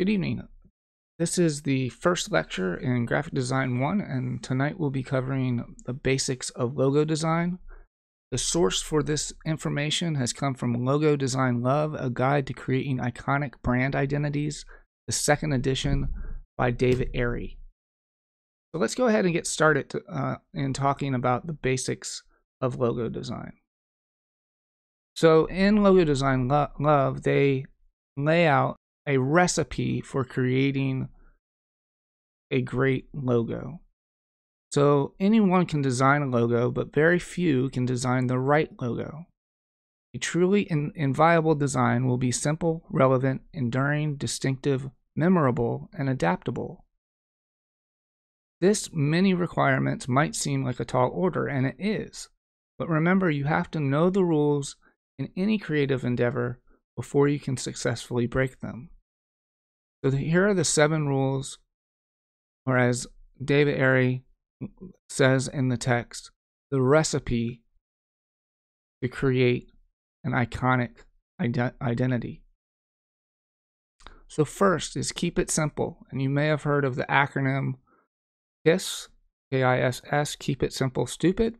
Good evening. This is the first lecture in Graphic Design 1, and tonight we'll be covering the basics of logo design. The source for this information has come from Logo Design Love, a guide to creating iconic brand identities, the second edition by David Airey. So let's go ahead and get started to, uh, in talking about the basics of logo design. So in Logo Design Lo- Love, they lay out a recipe for creating a great logo. So anyone can design a logo, but very few can design the right logo. A truly in- inviolable design will be simple, relevant, enduring, distinctive, memorable, and adaptable. This many requirements might seem like a tall order, and it is. But remember, you have to know the rules in any creative endeavor before you can successfully break them. So here are the seven rules, or as David Airey says in the text, the recipe to create an iconic ide- identity. So first is keep it simple, and you may have heard of the acronym KISS, K-I-S-S, keep it simple, stupid.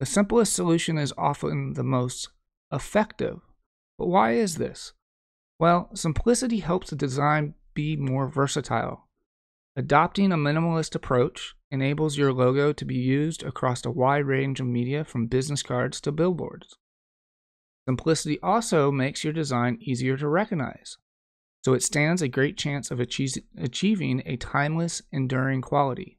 The simplest solution is often the most effective but why is this? Well, simplicity helps the design be more versatile. Adopting a minimalist approach enables your logo to be used across a wide range of media from business cards to billboards. Simplicity also makes your design easier to recognize, so it stands a great chance of achieving a timeless, enduring quality.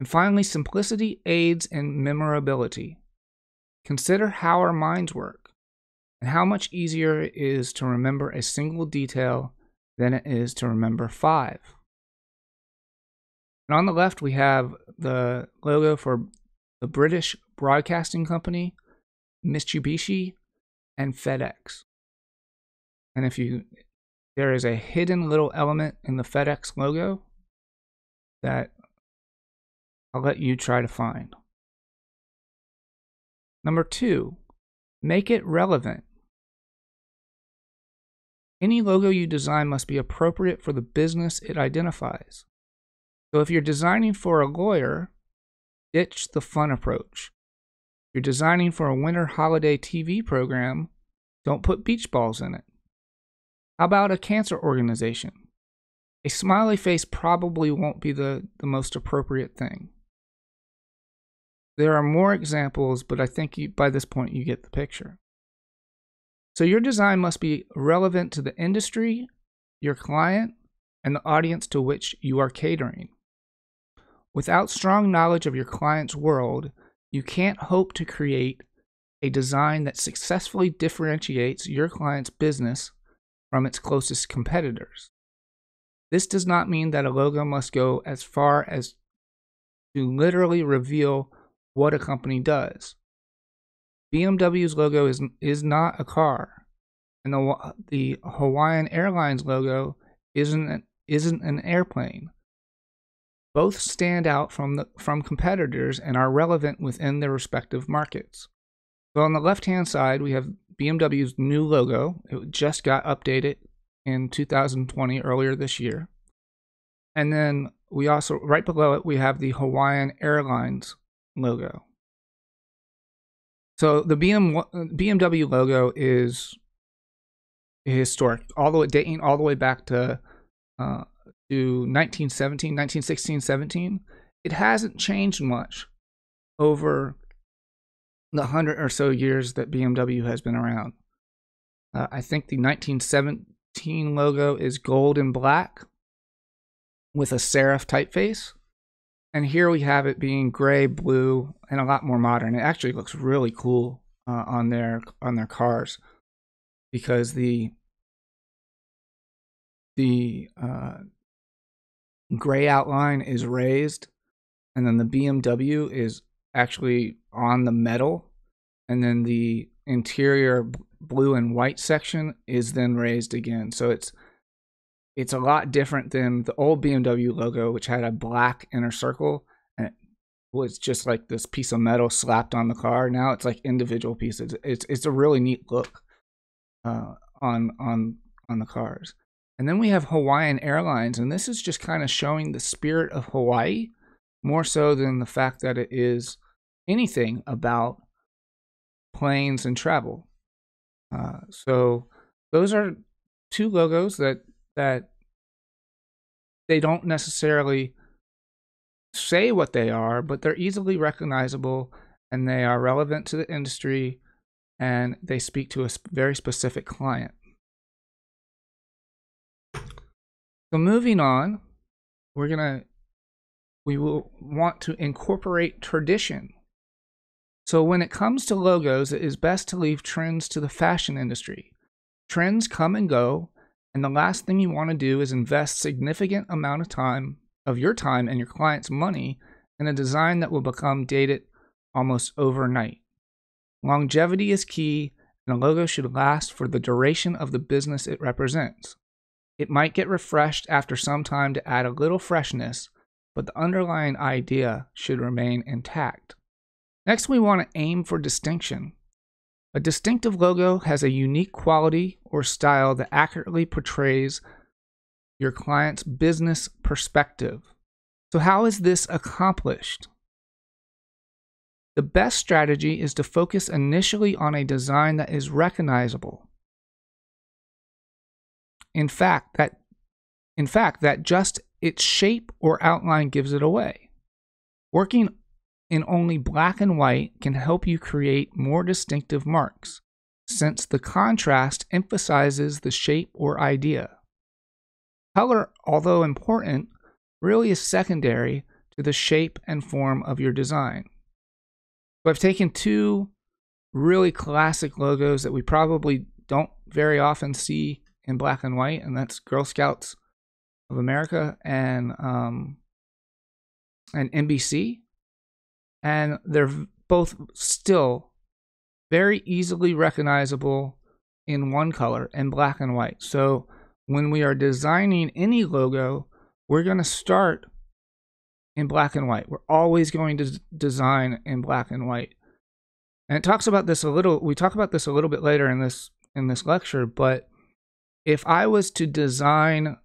And finally, simplicity aids in memorability. Consider how our minds work and how much easier it is to remember a single detail than it is to remember five. And on the left, we have the logo for the British Broadcasting Company, Mitsubishi, and FedEx. And if you, there is a hidden little element in the FedEx logo that I'll let you try to find. Number two, make it relevant. Any logo you design must be appropriate for the business it identifies. So if you're designing for a lawyer, ditch the fun approach. If you're designing for a winter holiday TV program, don't put beach balls in it. How about a cancer organization? A smiley face probably won't be the, the most appropriate thing. There are more examples, but I think you, by this point you get the picture. So your design must be relevant to the industry, your client, and the audience to which you are catering. Without strong knowledge of your client's world, you can't hope to create a design that successfully differentiates your client's business from its closest competitors. This does not mean that a logo must go as far as to literally reveal what a company does. BMW's logo is is not a car, and the the Hawaiian Airlines logo isn't isn't an airplane. Both stand out from the from competitors and are relevant within their respective markets. So on the left-hand side, we have BMW's new logo. It just got updated in 2020 earlier this year. And then we also right below it we have the Hawaiian Airlines logo. So the BM, BMW logo is historic, all the way dating all the way back to uh, to 1917, 1916, 17. It hasn't changed much over the hundred or so years that BMW has been around. Uh, I think the 1917 logo is gold and black with a serif typeface. And here we have it being gray, blue, and a lot more modern. It actually looks really cool uh, on their on their cars because the the uh, gray outline is raised, and then the BMW is actually on the metal, and then the interior blue and white section is then raised again. So it's it's a lot different than the old BMW logo, which had a black inner circle and it was just like this piece of metal slapped on the car. Now it's like individual pieces. It's it's a really neat look uh, on on on the cars. And then we have Hawaiian Airlines, and this is just kind of showing the spirit of Hawaii more so than the fact that it is anything about planes and travel. Uh, so those are two logos that that they don't necessarily say what they are, but they're easily recognizable and they are relevant to the industry and they speak to a very specific client. So moving on, we're going to we will want to incorporate tradition. So when it comes to logos, it is best to leave trends to the fashion industry. Trends come and go, and the last thing you want to do is invest significant amount of time of your time and your client's money in a design that will become dated almost overnight. Longevity is key, and a logo should last for the duration of the business it represents. It might get refreshed after some time to add a little freshness, but the underlying idea should remain intact. Next, we want to aim for distinction. A distinctive logo has a unique quality or style that accurately portrays your client's business perspective. So, how is this accomplished? The best strategy is to focus initially on a design that is recognizable. In fact, that in fact that just its shape or outline gives it away. Working in only black and white can help you create more distinctive marks, since the contrast emphasizes the shape or idea. Color, although important, really is secondary to the shape and form of your design. So I've taken two really classic logos that we probably don't very often see in black and white, and that's Girl Scouts of America and um, and NBC, and they're both still very easily recognizable in one color in black and white. So when we are designing any logo, we're going to start in black and white. We're always going to design in black and white. And it talks about this a little we talk about this a little bit later in this in this lecture, but if I was to design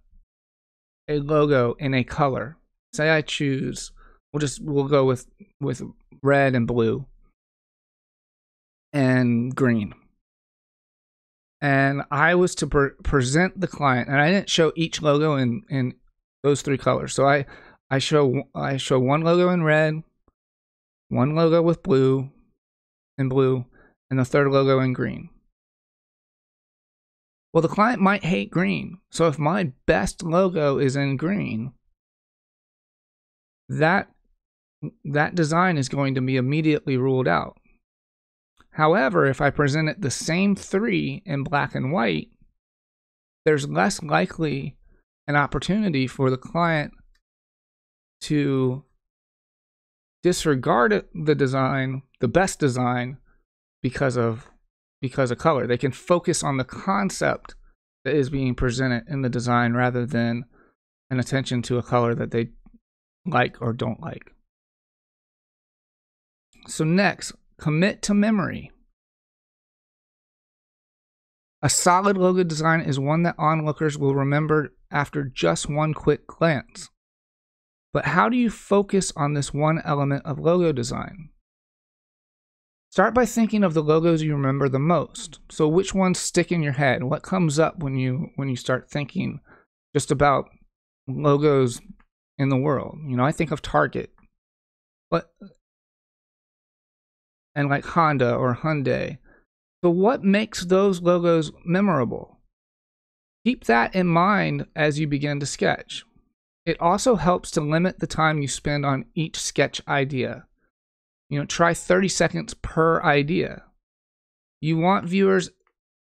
a logo in a color. Say I choose, we'll just we'll go with with red and blue and green. And I was to pre- present the client, and I didn't show each logo in in those three colors. So I I show I show one logo in red, one logo with blue and blue, and the third logo in green. Well, the client might hate green. So if my best logo is in green, that that design is going to be immediately ruled out. However, if I present it the same three in black and white, there's less likely an opportunity for the client to disregard the design, the best design, because of because of color. They can focus on the concept that is being presented in the design rather than an attention to a color that they like or don't like. So, next, commit to memory. A solid logo design is one that onlookers will remember after just one quick glance. But how do you focus on this one element of logo design? Start by thinking of the logos you remember the most. So which ones stick in your head? What comes up when you when you start thinking just about logos in the world? You know, I think of Target. But and like Honda or Hyundai. But what makes those logos memorable? Keep that in mind as you begin to sketch. It also helps to limit the time you spend on each sketch idea. You know, try 30 seconds per idea. You want viewers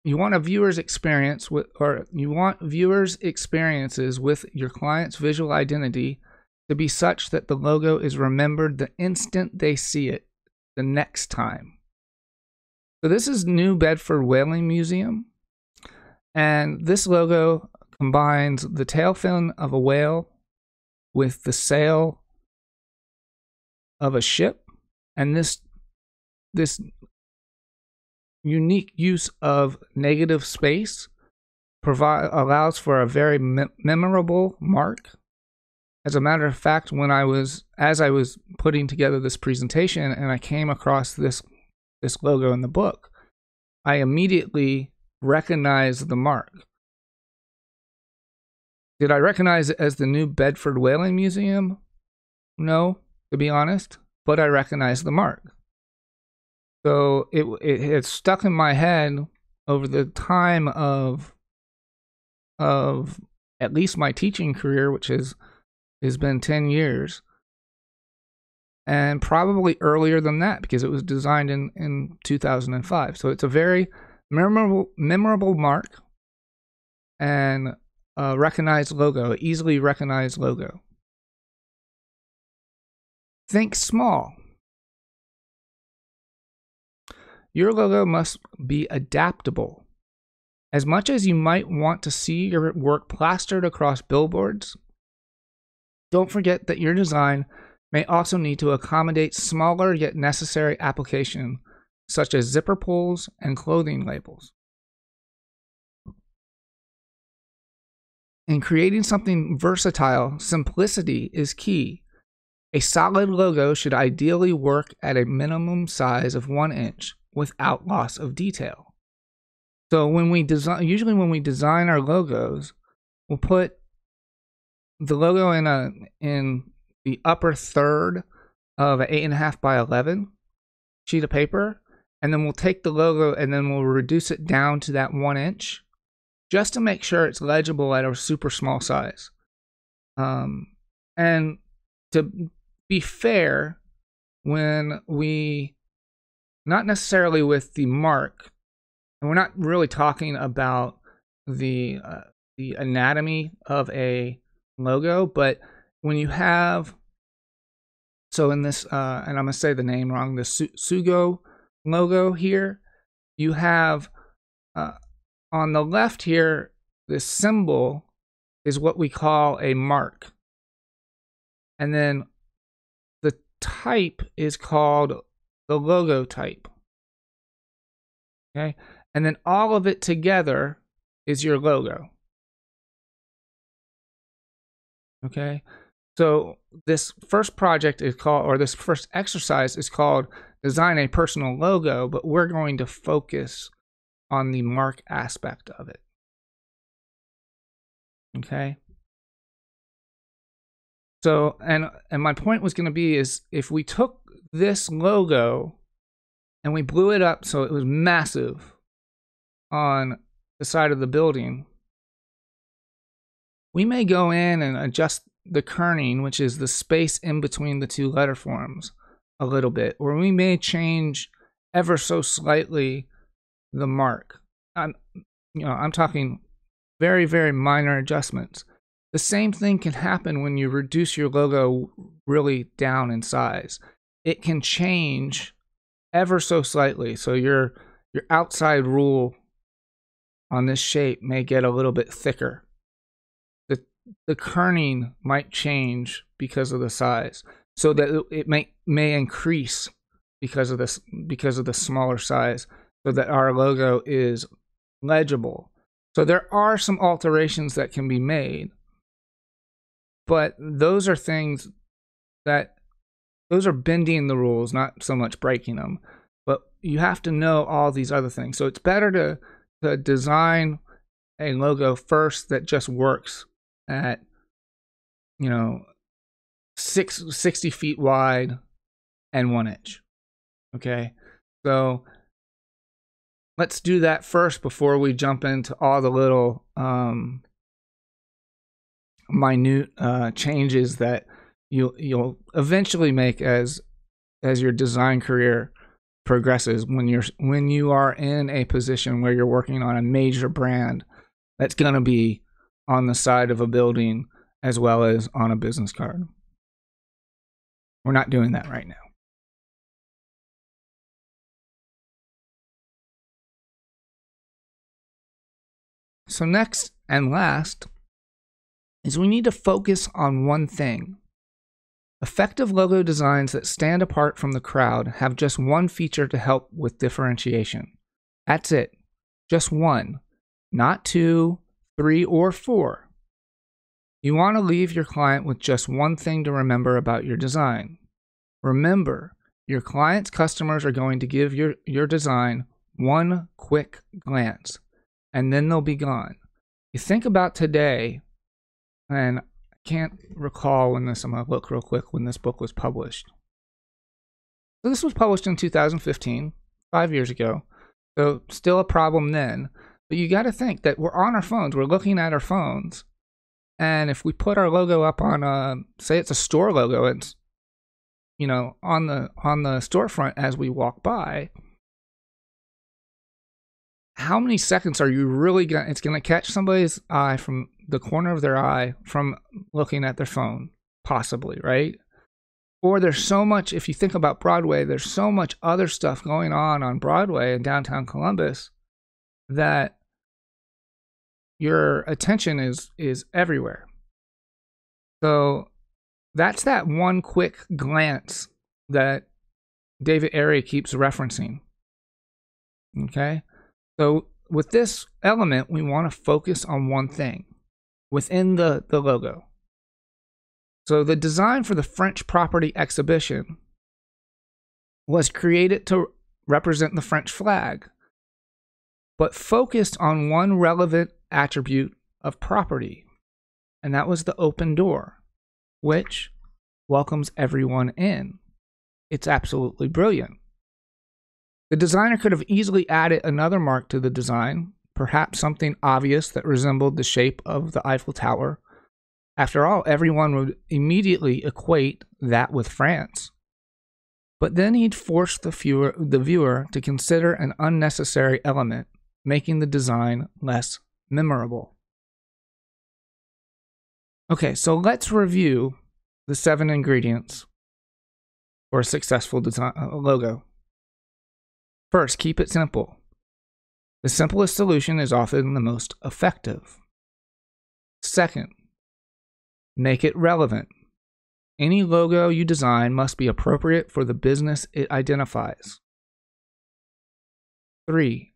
you want a viewer's experience with or you want viewers experiences with your client's visual identity to be such that the logo is remembered the instant they see it the next time. So this is New Bedford Whaling Museum and this logo combines the tail fin of a whale with the sail of a ship and this this unique use of negative space provide allows for a very me- memorable mark. As a matter of fact, when I was as I was putting together this presentation and I came across this this logo in the book, I immediately recognized the mark. Did I recognize it as the New Bedford Whaling Museum? No, to be honest, but I recognized the mark. So it it had stuck in my head over the time of of at least my teaching career, which is has been 10 years. And probably earlier than that because it was designed in, in 2005 so it's a very memorable memorable mark and a recognized logo easily recognized logo. Think small. Your logo must be adaptable. As much as you might want to see your work plastered across billboards don't forget that your design may also need to accommodate smaller yet necessary application such as zipper pulls and clothing labels. In creating something versatile, simplicity is key. A solid logo should ideally work at a minimum size of one inch without loss of detail. So when we design, usually when we design our logos, we'll put the logo in a in the upper third of an eight and a half by eleven sheet of paper, and then we'll take the logo and then we'll reduce it down to that one inch, just to make sure it's legible at a super small size. Um, and to be fair, when we not necessarily with the mark, and we're not really talking about the uh, the anatomy of a logo, but when you have so in this uh, and I'm gonna say the name wrong, the Su- Sugo logo here, you have uh, on the left here, this symbol is what we call a mark. And then the type is called the logo type. Okay. And then all of it together is your logo. Okay. So this first project is called, or this first exercise is called design a personal logo, but we're going to focus on the mark aspect of it. Okay. So, and and my point was going to be is if we took this logo and we blew it up so it was massive on the side of the building, we may go in and adjust the kerning, which is the space in between the two letter forms, a little bit, or we may change ever so slightly the mark. I'm, you know, I'm talking very, very minor adjustments. The same thing can happen when you reduce your logo really down in size. It can change ever so slightly. So your your outside rule on this shape may get a little bit thicker the kerning might change because of the size, so that it may may increase because of this because of the smaller size, so that our logo is legible. So there are some alterations that can be made, but those are things that those are bending the rules, not so much breaking them. But you have to know all these other things. So it's better to to design a logo first that just works at you know six, 60 feet wide and one inch okay? So let's do that first before we jump into all the little um, minute uh, changes that you'll you'll eventually make as as your design career progresses. When you're when you are in a position where you're working on a major brand that's going to be on the side of a building as well as on a business card. We're not doing that right now. So, next and last is we need to focus on one thing. Effective logo designs that stand apart from the crowd have just one feature to help with differentiation. That's it. Just one. Not two, three, or four. You want to leave your client with just one thing to remember about your design. Remember, your client's customers are going to give your, your design one quick glance, and then they'll be gone. You think about today, and I can't recall when this, I'm going to look real quick when this book was published. So this was published in 2015, five years ago. So still a problem then. But you got to think that we're on our phones, we're looking at our phones. And if we put our logo up on a, say it's a store logo, it's, you know, on the on the storefront as we walk by, how many seconds are you really gonna it's gonna catch somebody's eye from the corner of their eye from looking at their phone possibly right or there's so much if you think about broadway there's so much other stuff going on on broadway in downtown columbus that your attention is is everywhere. So that's that one quick glance that david Airey keeps referencing. Okay? So with this element we want to focus on one thing within the the logo. So the design for the French property exhibition was created to represent the French flag, but focused on one relevant attribute of property, and that was the open door, which welcomes everyone in. It's absolutely brilliant. The designer could have easily added another mark to the design, perhaps something obvious that resembled the shape of the Eiffel Tower after all, everyone would immediately equate that with France. But then he'd force the viewer, the viewer to consider an unnecessary element, making the design less memorable. Okay, so let's review the seven ingredients for a successful design, uh, logo. First, keep it simple. The simplest solution is often the most effective. Second, Make it relevant. Any logo you design must be appropriate for the business it identifies. 3.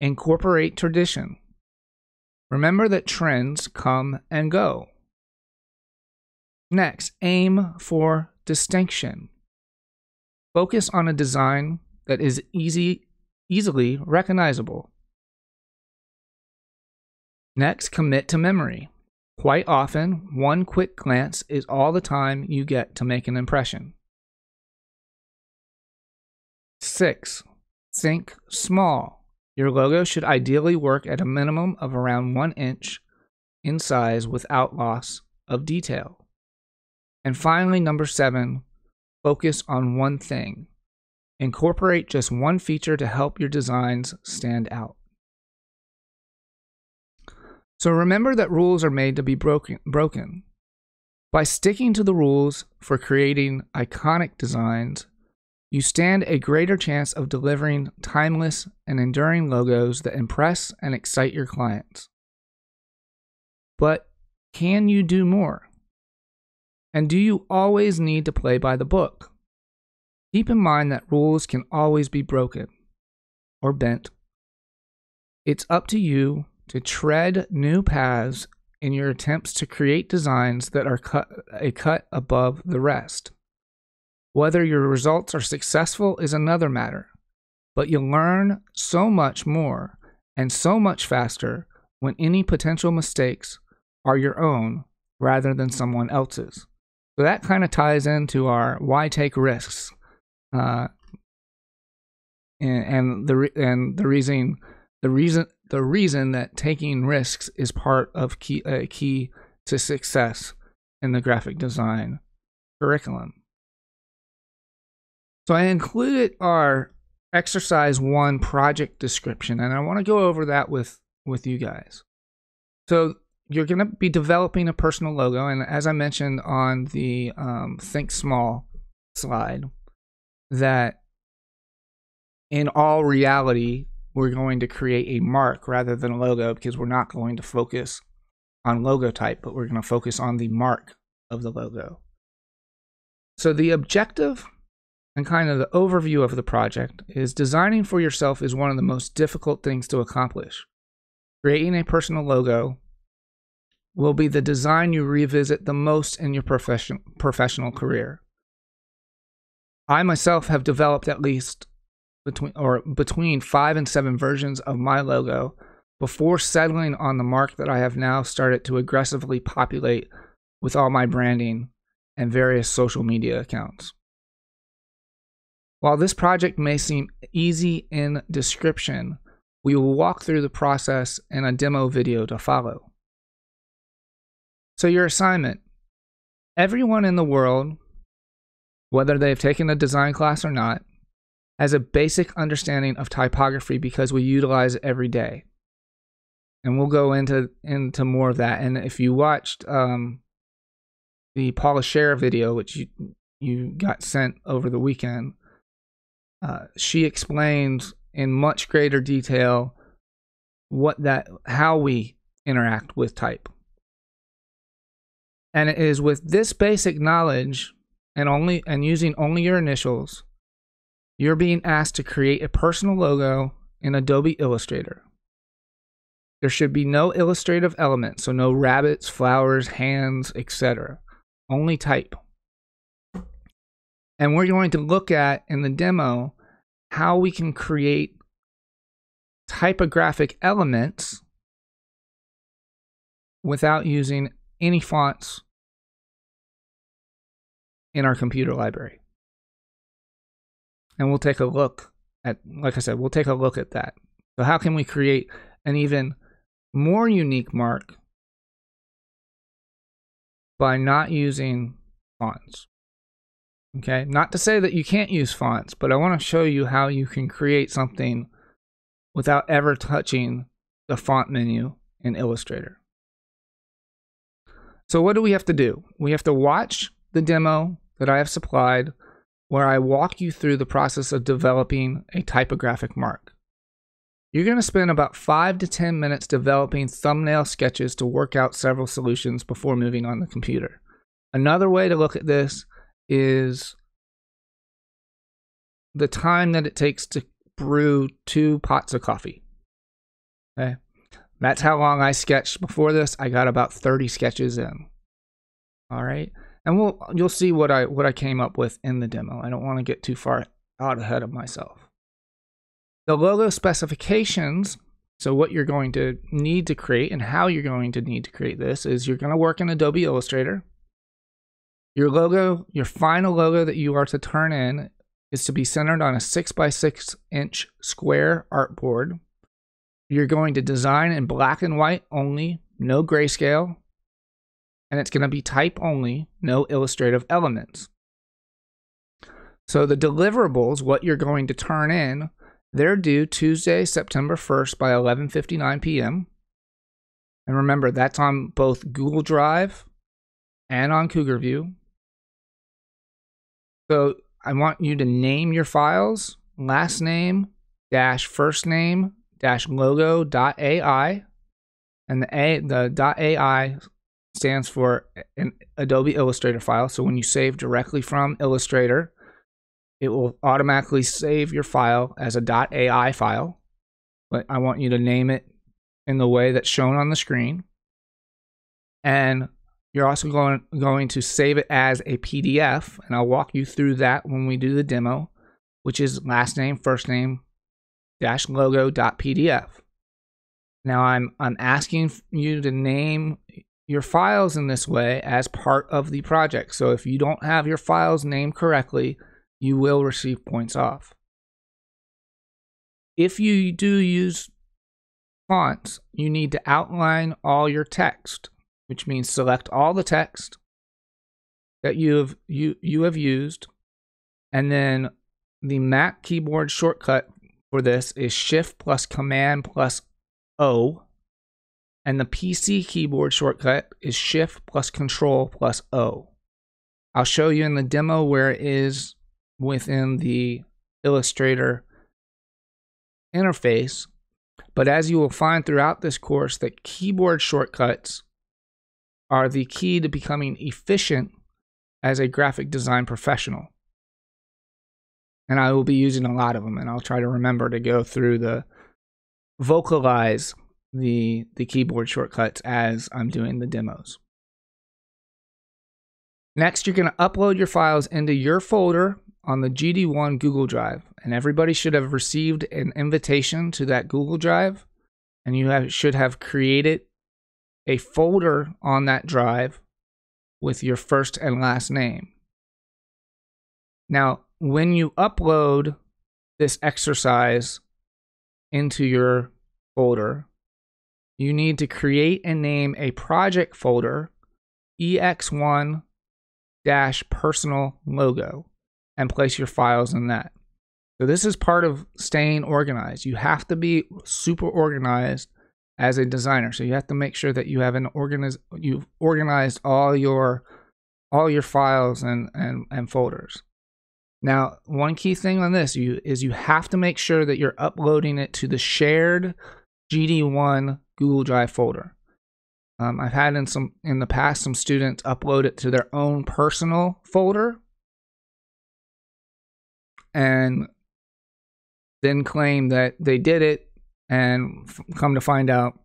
Incorporate tradition. Remember that trends come and go. Next, aim for distinction. Focus on a design that is easy, easily recognizable. Next, commit to memory. Quite often, one quick glance is all the time you get to make an impression. 6. Think small. Your logo should ideally work at a minimum of around 1 inch in size without loss of detail. And finally, number 7, focus on one thing. Incorporate just one feature to help your designs stand out. So remember that rules are made to be broken. broken. By sticking to the rules for creating iconic designs, you stand a greater chance of delivering timeless and enduring logos that impress and excite your clients. But can you do more? And do you always need to play by the book? Keep in mind that rules can always be broken or bent. It's up to you to tread new paths in your attempts to create designs that are cut, a cut above the rest. Whether your results are successful is another matter, but you'll learn so much more and so much faster when any potential mistakes are your own rather than someone else's. So that kind of ties into our why take risks, uh, and, and the and the reason the reason the reason that taking risks is part of key a key to success in the graphic design curriculum. So I included our exercise one project description, and I want to go over that with with you guys. So you're going to be developing a personal logo, and as I mentioned on the um, Think Small slide, that in all reality, we're going to create a mark rather than a logo because we're not going to focus on logo type, but we're going to focus on the mark of the logo. So the objective and kind of the overview of the project is designing for yourself is one of the most difficult things to accomplish. Creating a personal logo will be the design you revisit the most in your profession, professional career. I myself have developed at least between or between 5 and 7 versions of my logo before settling on the mark that I have now started to aggressively populate with all my branding and various social media accounts. While this project may seem easy in description, we will walk through the process in a demo video to follow. So, your assignment everyone in the world, whether they've taken a design class or not, has a basic understanding of typography because we utilize it every day. And we'll go into into more of that. And if you watched um, the Paula Scher video, which you you got sent over the weekend, uh, she explains in much greater detail what that how we interact with type. And it is with this basic knowledge and only and using only your initials, you're being asked to create a personal logo in Adobe Illustrator. There should be no illustrative elements, so no rabbits, flowers, hands, etc. Only type. And we're going to look at in the demo how we can create typographic elements without using any fonts in our computer library. And we'll take a look at, like I said, we'll take a look at that. So, how can we create an even more unique mark by not using fonts? Okay, not to say that you can't use fonts, but I want to show you how you can create something without ever touching the font menu in Illustrator. So what do we have to do? We have to watch the demo that I have supplied where I walk you through the process of developing a typographic mark. You're going to spend about 5 to 10 minutes developing thumbnail sketches to work out several solutions before moving on the computer. Another way to look at this is the time that it takes to brew two pots of coffee. Okay. That's how long I sketched before this. I got about 30 sketches in. All right. And we'll you'll see what I what I came up with in the demo. I don't want to get too far out ahead of myself. The logo specifications, so what you're going to need to create and how you're going to need to create this is you're going to work in Adobe Illustrator. Your logo, your final logo that you are to turn in is to be centered on a 6 by 6 inch square artboard. You're going to design in black and white only, no grayscale, and it's going to be type only, no illustrative elements. So the deliverables, what you're going to turn in, they're due Tuesday, September 1st by 11:59 p.m. And remember, that's on both Google Drive and on Cougar View. So I want you to name your files last name dash first name dash logo dot AI. And the A the dot AI stands for an Adobe Illustrator file. So when you save directly from Illustrator, it will automatically save your file as a .ai file. But I want you to name it in the way that's shown on the screen. And you're also going, going to save it as a PDF, and I'll walk you through that when we do the demo, which is last name, first name, dash logo dot PDF. Now I'm I'm asking you to name your files in this way as part of the project. So if you don't have your files named correctly, you will receive points off. If you do use fonts, you need to outline all your text which means select all the text that you have you you have used. And then the Mac keyboard shortcut for this is shift plus command plus O. And the PC keyboard shortcut is shift plus control plus O. I'll show you in the demo where it is within the Illustrator interface, but as you will find throughout this course that keyboard shortcuts are the key to becoming efficient as a graphic design professional. And I will be using a lot of them, and I'll try to remember to go through the vocalize the the keyboard shortcuts as I'm doing the demos. Next, you're going to upload your files into your folder on the GD1 Google Drive, and everybody should have received an invitation to that Google Drive, and you have, should have created a folder on that drive with your first and last name. Now, when you upload this exercise into your folder, you need to create and name a project folder ex1 dash personal logo and place your files in that. So this is part of staying organized. You have to be super organized as a designer. So you have to make sure that you have an organized you've organized all your all your files and and and folders. Now, one key thing on this you is you have to make sure that you're uploading it to the shared GD1 Google Drive folder. Um, I've had in some in the past some students upload it to their own personal folder and then claim that they did it and come to find out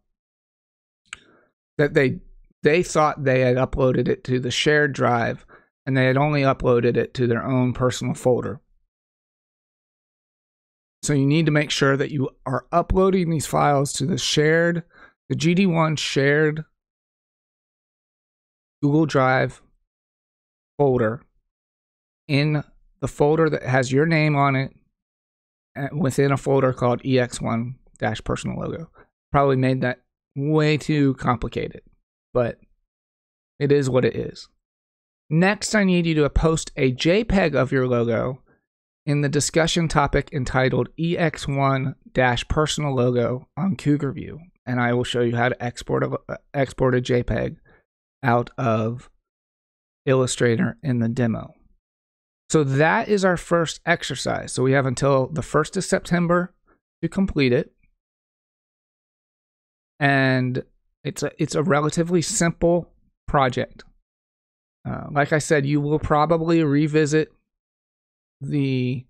that they they thought they had uploaded it to the shared drive and they had only uploaded it to their own personal folder. So you need to make sure that you are uploading these files to the shared, the GD1 shared Google Drive folder in the folder that has your name on it uh, within a folder called EX1 personal logo. Probably made that way too complicated, but it is what it is. Next, I need you to post a JPEG of your logo in the discussion topic entitled EX1 dash personal logo on Cougar View. And I will show you how to export a, uh, export a JPEG out of Illustrator in the demo. So that is our first exercise. So we have until the 1st of September to complete it. And it's a, it's a relatively simple project. Uh, like I said, you will probably revisit the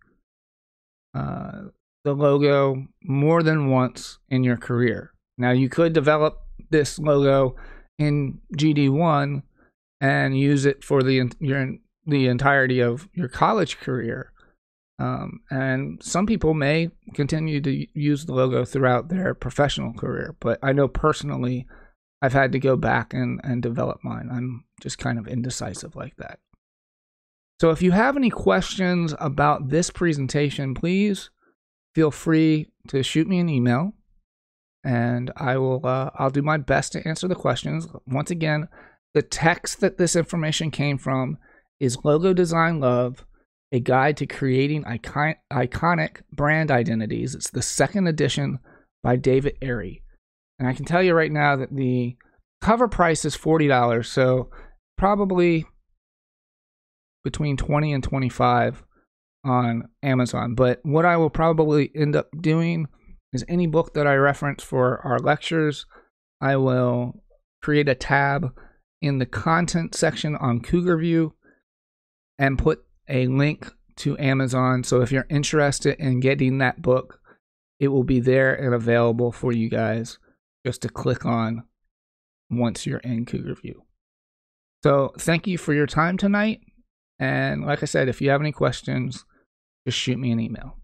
uh, the logo more than once in your career. Now you could develop this logo in GD1 and use it for the your the entirety of your college career. Um, and some people may continue to use the logo throughout their professional career, but I know personally I've had to go back and, and develop mine. I'm just kind of indecisive like that. So if you have any questions about this presentation, please feel free to shoot me an email and I will uh, I'll do my best to answer the questions. Once again, the text that this information came from is Logo Design Love, a guide to creating icon- iconic brand identities. It's the second edition by David Airey. And I can tell you right now that the cover price is $40, so probably between 20 and 25 on Amazon. But what I will probably end up doing is any book that I reference for our lectures, I will create a tab in the content section on Cougar View and put a link to Amazon. So if you're interested in getting that book, it will be there and available for you guys just to click on once you're in Cougar View. So thank you for your time tonight. And like I said, if you have any questions, just shoot me an email.